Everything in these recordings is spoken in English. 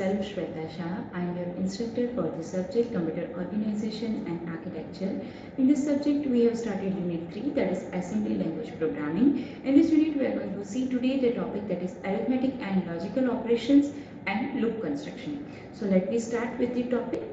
myself Shweta Shah. I am your instructor for the subject Computer Organization and Architecture. In this subject we have started unit 3 that is assembly language programming. In this unit we are going to see today the topic that is arithmetic and logical operations and loop construction. So let me start with the topic.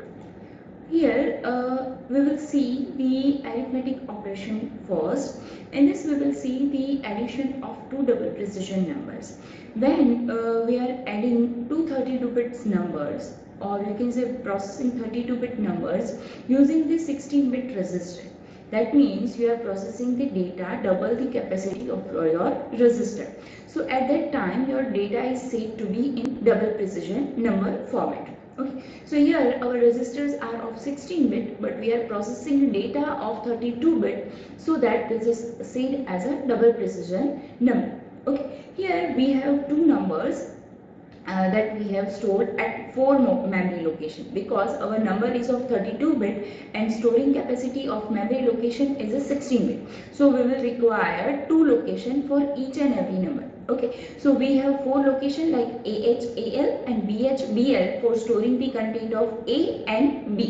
Here uh, we will see the arithmetic operation first. In this we will see the addition of two double precision numbers. Then uh, we are adding two 32-bit numbers or you can say processing 32-bit numbers using the 16-bit register. That means you are processing the data double the capacity of your register. So at that time your data is said to be in double precision number format. Okay, so here our registers are of 16 bit but we are processing data of 32 bit so that this is said as a double precision number. Okay, here we have two numbers uh, that we have stored at 4 memory location because our number is of 32 bit and storing capacity of memory location is a 16 bit. So we will require two location for each and every number okay so we have four location like ah al and bh bl for storing the content of a and b.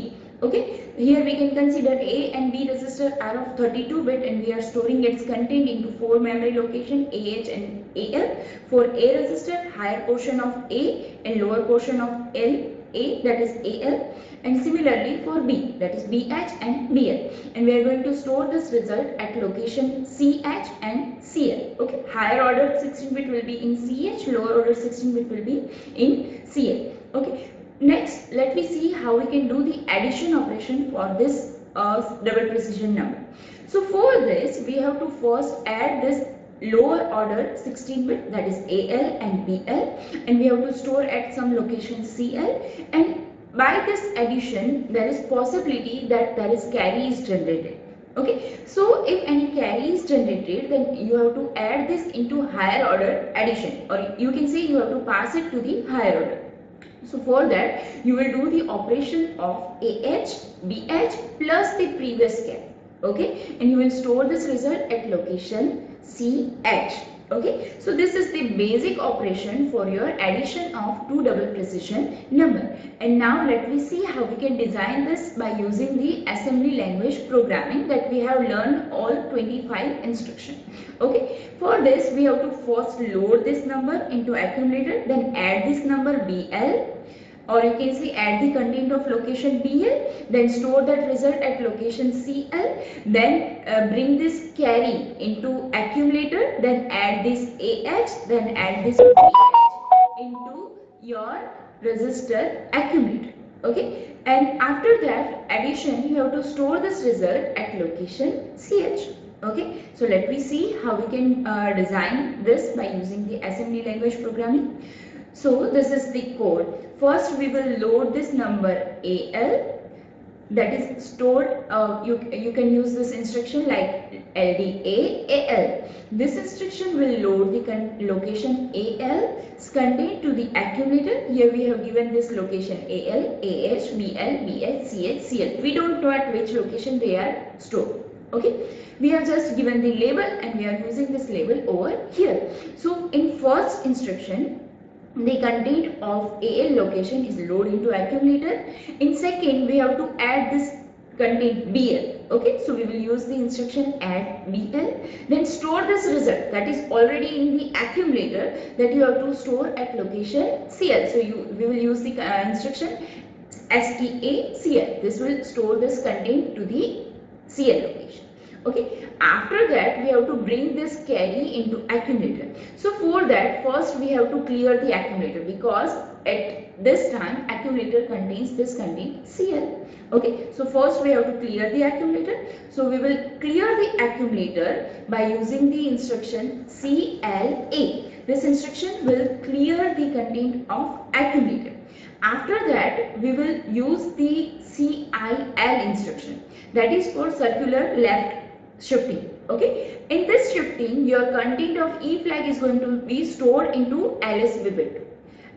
Okay here we can consider a and b register are of 32 bit and we are storing its content into four memory location ah and al for a register higher portion of a and lower portion of l a that is al and similarly for b that is bh and bl and we are going to store this result at location ch and cl okay higher order 16 bit will be in ch lower order 16 bit will be in cl okay next let me see how we can do the addition operation for this uh, double precision number. So for this we have to first add this lower order 16 bit that is AL and BL and we have to store at some location CL and by this addition there is possibility that there is carry is generated. Okay? So if any carry is generated then you have to add this into higher order addition. Or you can say you have to pass it to the higher order. So for that you will do the operation of AH, BH plus the previous carry okay? And you will store this result at location CH okay? So this is the basic operation for your addition of two double precision number. And now let me see how we can design this by using the assembly language programming that we have learned all 25 instruction okay? For this we have to first load this number into accumulator then add this number bl or you can see add the content of location BL then store that result at location CL then uh, bring this carry into accumulator then add this AH then add this into your register accumulator. Okay? And after that addition you have to store this result at location CH okay? So let me see how we can uh, design this by using the assembly language programming. So this is the code First we will load this number AL that is stored uh, you, you can use this instruction like LDA AL. This instruction will load the location AL is contained to the accumulator. Here we have given this location AL, AH, BL, BH, CH, CL. We don't know at which location they are stored. Okay, we have just given the label and we are using this label over here. So in first instruction the content of AL location is loaded into accumulator. In second, we have to add this content BL. Okay, so we will use the instruction add BL. Then store this result that is already in the accumulator that you have to store at location CL. So you we will use the uh, instruction STACL. This will store this content to the CL location okay after that we have to bring this carry into accumulator. So for that first we have to clear the accumulator because at this time accumulator contains this contain cl. Okay so first we have to clear the accumulator. So we will clear the accumulator by using the instruction cla this instruction will clear the content of accumulator. After that we will use the CIL instruction. That is for circular left shifting okay? In this shifting your content of e flag is going to be stored into lsb bit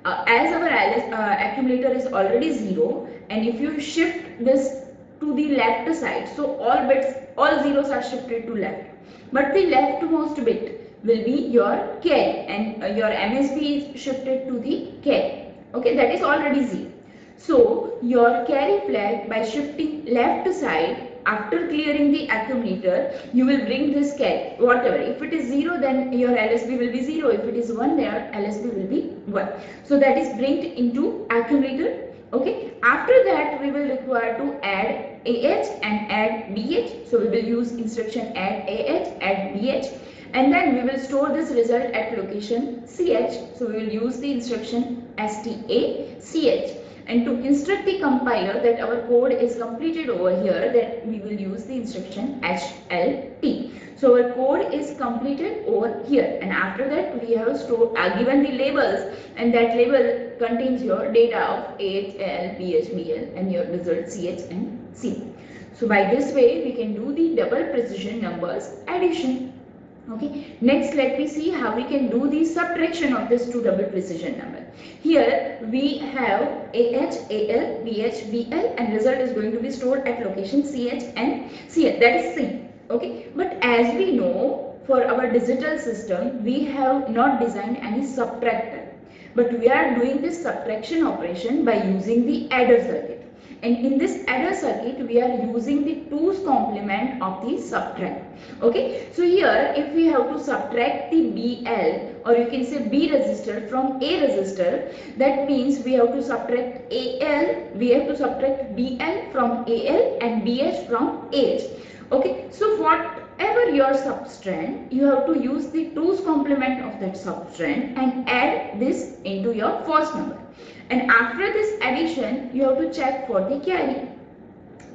uh, as our alice uh, accumulator is already zero and if you shift this to the left side so all bits all zeros are shifted to left. But the leftmost bit will be your carry and uh, your msb is shifted to the carry Okay, that is already 0. So your carry flag by shifting left side after clearing the accumulator, you will bring this whatever. If it is 0, then your LSB will be 0. If it is 1, their LSB will be 1. So that is bring into accumulator. Okay. After that, we will require to add AH and add BH. So we will use instruction add AH, add BH. And then we will store this result at location CH. So we will use the instruction STA CH and to instruct the compiler that our code is completed over here then we will use the instruction HLT. So our code is completed over here and after that we have stored uh, given the labels and that label contains your data of AHL, BHBL and your result CH and C. So by this way we can do the double precision numbers addition. Okay. Next, let me see how we can do the subtraction of this two double precision number. Here we have AH, AL, BH, BL and result is going to be stored at location CH and CH that is C. Okay. But as we know for our digital system we have not designed any subtractor but we are doing this subtraction operation by using the adder circuit and in this adder circuit we are using the 2's complement of the subtract. Okay? So here if we have to subtract the bl or you can say b register from a register that means we have to subtract al we have to subtract bl from al and bh from ah okay? So whatever your subtrahend you have to use the 2's complement of that subtrahend and add this into your first number. And after this addition you have to check for the carry.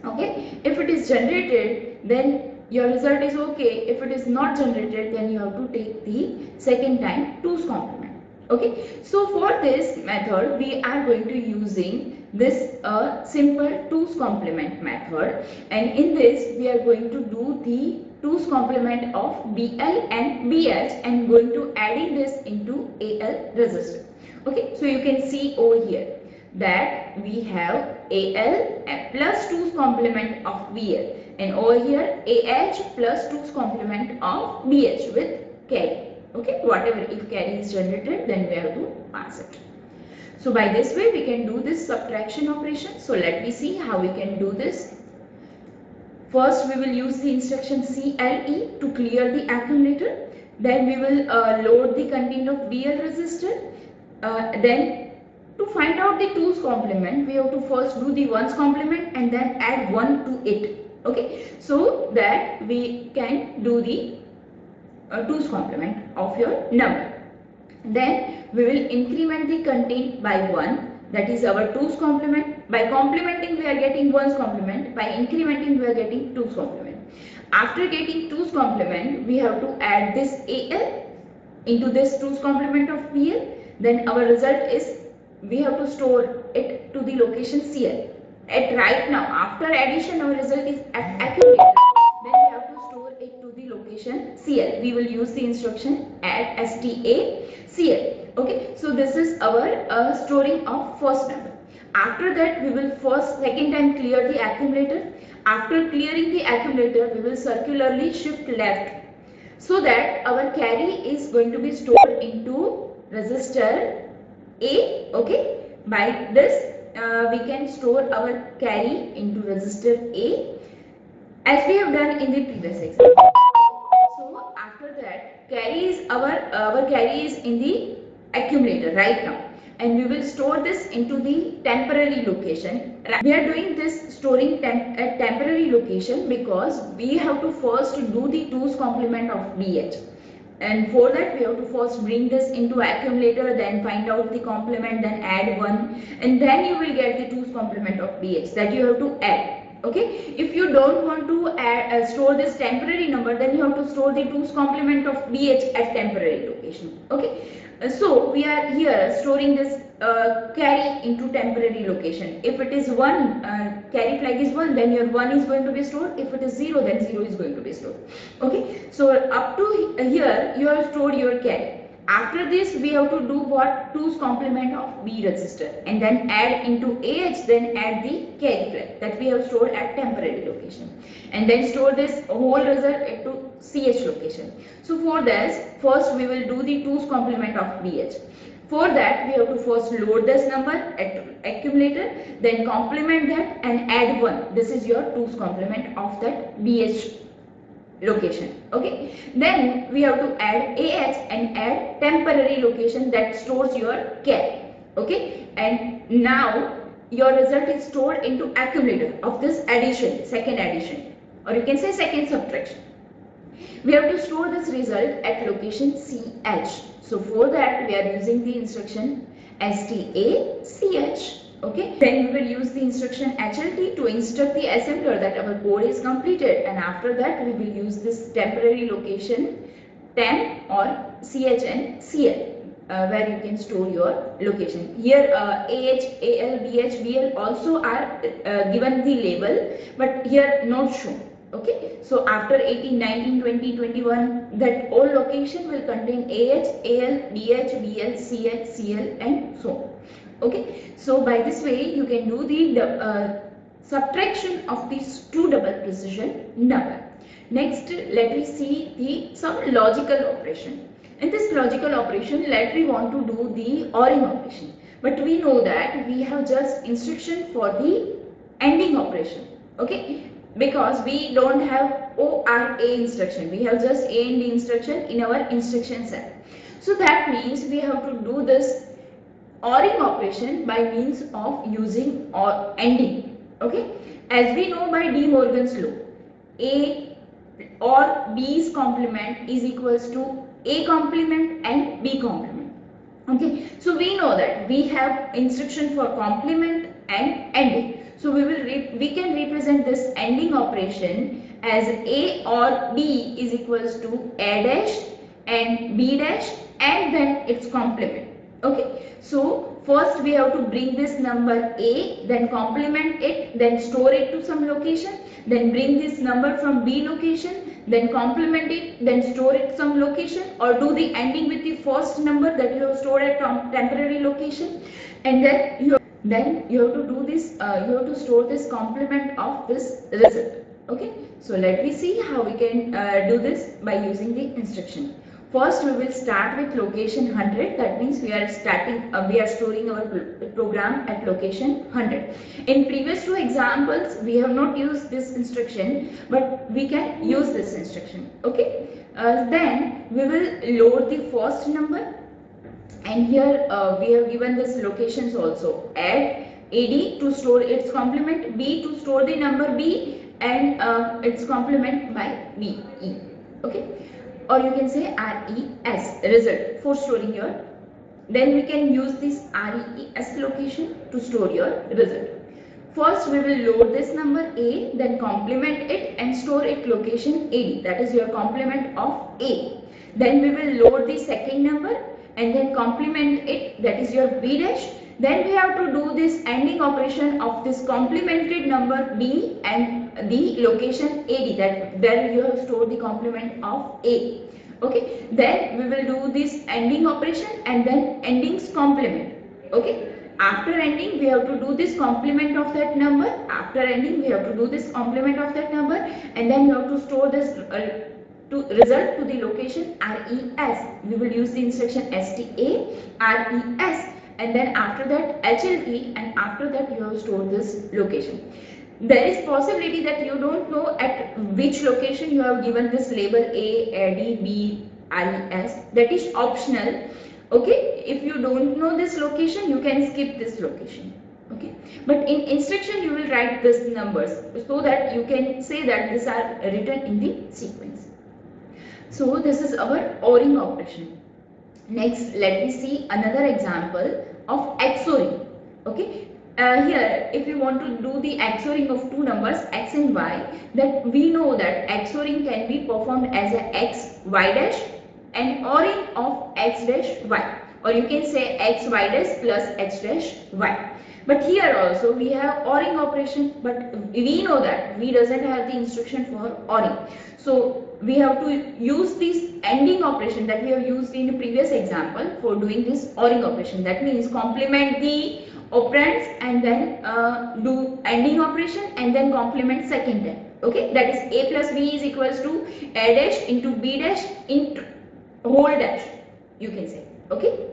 Okay? If it is generated then your result is okay. If it is not generated then you have to take the second time 2's complement. Okay? So for this method we are going to using this uh, simple 2's complement method. And in this we are going to do the 2's complement of BL and BH and going to adding this into AL register Okay, so you can see over here that we have AL plus 2's complement of BL and over here AH plus 2's complement of BH with carry. Okay, whatever if carry is generated then we have to pass it. So by this way we can do this subtraction operation. So let me see how we can do this. First we will use the instruction CLE to clear the accumulator. Then we will uh, load the content of BL register uh, then to find out the 2's complement, we have to first do the 1's complement and then add 1 to it. Okay, so that we can do the uh, 2's complement of your number. Then we will increment the content by 1 that is our 2's complement. By complementing we are getting 1's complement. By incrementing we are getting 2's complement. After getting 2's complement we have to add this AL into this 2's complement of BL then our result is we have to store it to the location CL. At right now, after addition, our result is at accumulator. Then we have to store it to the location CL. We will use the instruction add STA CL. Okay, so this is our uh, storing of first number. After that, we will first second time clear the accumulator. After clearing the accumulator, we will circularly shift left so that our carry is going to be stored into register A okay by this uh, we can store our carry into register A as we have done in the previous example. So after that carry is our our carry is in the accumulator right now. And we will store this into the temporary location. We are doing this storing temp at uh, temporary location because we have to first do the 2's complement of BH and for that we have to first bring this into accumulator then find out the complement then add one. And then you will get the 2's complement of BH that you have to add okay if you don't want to add, uh, store this temporary number then you have to store the 2's complement of BH at temporary location okay uh, so we are here storing this uh, carry into temporary location. If it is 1, uh, carry flag is 1, then your 1 is going to be stored. If it is 0, then 0 is going to be stored. Okay, so up to here you have stored your carry. After this we have to do what 2's complement of B register and then add into AH then add the carry flag that we have stored at temporary location and then store this whole result into CH location. So for this first we will do the 2's complement of BH For that, we have to first load this number at accumulator, then complement that and add 1. This is your 2's complement of that BH location. Okay. Then we have to add AH and add temporary location that stores your carry. Okay. And now your result is stored into accumulator of this addition, second addition or you can say second subtraction. We have to store this result at location CH. So for that we are using the instruction STACH. Okay. Then we will use the instruction HLT to instruct the assembler that our code is completed and after that we will use this temporary location temp or CHN CL. Uh, where you can store your location. Here uh, AH, AL, BH, BL also are uh, given the label but here not shown okay so after 18 19 20 21 that all location will contain ah al bh bl ch cl and so on okay? So by this way you can do the uh, subtraction of these two double precision number. Next let me see the some logical operation. In this logical operation let me want to do the ORing operation. But we know that we have just instruction for the ending operation. Okay? Because we don't have ORA instruction. We have just A and instruction in our instruction set. So that means we have to do this ORing operation by means of using or ending. Okay. As we know by De Morgan's law, A or B's complement is equals to A complement and B complement. Okay. So we know that we have instruction for complement and ending. So we will we can represent this ending operation as A or B is equals to A dash and B dash and then its complement. Okay. So first we have to bring this number A then complement it then store it to some location then bring this number from B location then complement it then store it some location or do the ending with the first number that you have stored at temporary location and then you then you have to do this uh, you have to store this complement of this result okay so let me see how we can uh, do this by using the instruction first we will start with location 100 that means we are starting uh, we are storing our program at location 100 in previous two examples we have not used this instruction but we can use this instruction okay? Uh, then we will load the first number. And here uh, we have given this locations also. Add ad to store its complement b to store the number b and uh, its complement by be okay or you can say res result for storing your then we can use this res location to store your result. First we will load this number a then complement it and store it location ad that is your complement of a. Then we will load the second number and then complement it that is your b dash then we have to do this ending operation of this complemented number b and the location ad that where you have stored the complement of a. Okay? Then we will do this ending operation and then endings complement. Okay? After ending we have to do this complement of that number. After ending we have to do this complement of that number. And then you have to store this uh, to result to the location res we will use the instruction sta res and then after that hlt and after that you have stored this location. There is possibility that you don't know at which location you have given this label a ad b res that is optional okay? If you don't know this location you can skip this location okay? But in instruction you will write these numbers so that you can say that these are written in the sequence. So this is our ORing operation. Next, let me see another example of XORing. Okay. Uh, here, if you want to do the XORing of two numbers x and y, that we know that XORing can be performed as a x y dash and ORing of x dash y, or you can say x y dash plus x dash y. But here also we have ORing operation, but we know that we doesn't have the instruction for ORing. So we have to use this ending operation that we have used in the previous example for doing this ORing operation. That means complement the operands and then uh, do ending operation and then complement second. Okay, that is a plus b is equals to a dash into b dash into whole dash. You can say. Okay.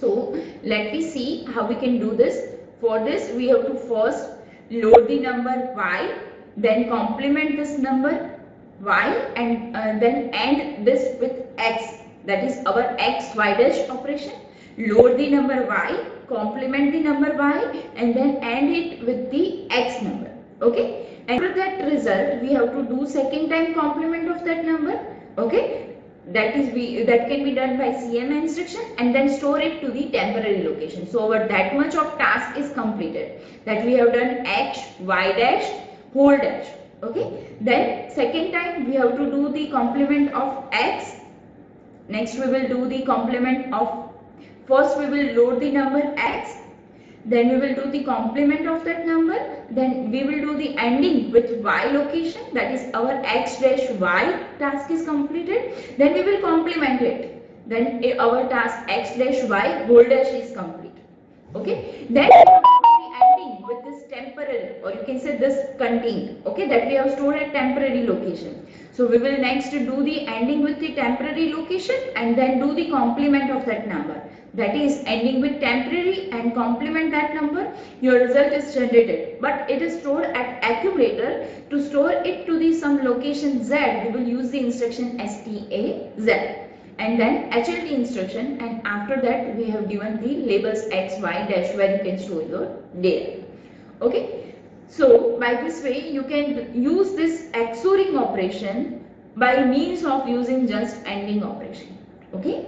So let me see how we can do this. For this we have to first load the number y, then complement this number y and uh, then end this with x that is our x y dash operation. Load the number y, complement the number y and then end it with the x number. Okay. And for that result we have to do second time complement of that number. Okay that is we that can be done by cm instruction and then store it to the temporary location. So our that much of task is completed that we have done x, y dash, whole dash. Okay. Then second time we have to do the complement of x. Next we will do the complement of first we will load the number x. Then we will do the complement of that number. Then we will do the ending with y location. That is our x dash y task is completed. Then we will complement it. Then eh, our task x dash y whole dash is complete. Okay? Then temporary or you can say this contained okay that we have stored at temporary location. So we will next do the ending with the temporary location and then do the complement of that number. That is ending with temporary and complement that number your result is generated. But it is stored at accumulator. To store it to the some location z we will use the instruction staz and then hlt instruction and after that we have given the labels x y dash where you can store your data okay? So by this way you can use this XORing operation by means of using just ending operation. Okay?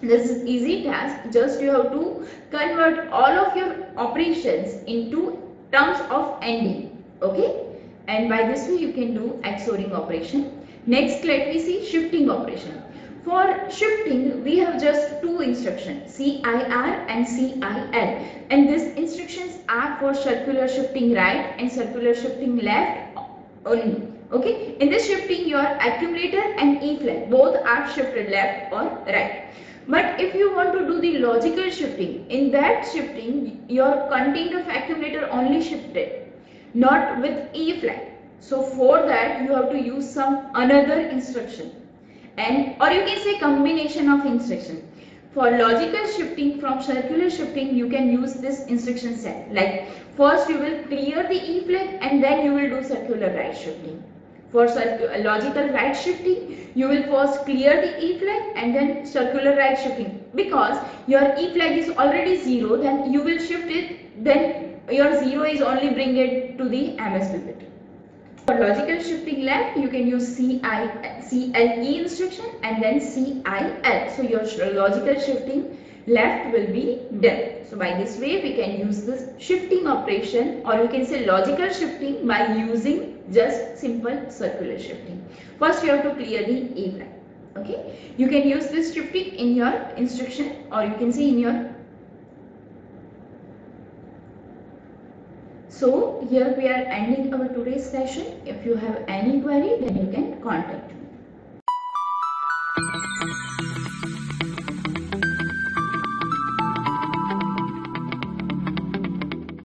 This is easy task. Just you have to convert all of your operations into terms of ending. Okay? And by this way you can do XORing operation. Next let me see shifting operation for shifting we have just two instructions CIR and CIL and these instructions are for circular shifting right and circular shifting left only okay in this shifting your accumulator and E flag both are shifted left or right but if you want to do the logical shifting, in that shifting, your content of accumulator only shifted, not with E flag. So for that, you have to use some another instruction. And or you can say combination of instruction. For logical shifting from circular shifting, you can use this instruction set. Like first you will clear the E flag and then you will do circular right shifting. For uh, logical right shifting, you will first clear the E flag and then circular right shifting. Because your E flag is already 0, then you will shift it, then your 0 is only bring it to the MSB bit. For logical shifting left, you can use CI, CLE instruction and then CIL. So your logical shifting left will be done. So by this way, we can use this shifting operation or you can say logical shifting by using just simple circular shifting. First you have to clear the A flag. Okay. You can use this shifting in your instruction or you can see in your So here we are ending our today's session. If you have any query then you can contact.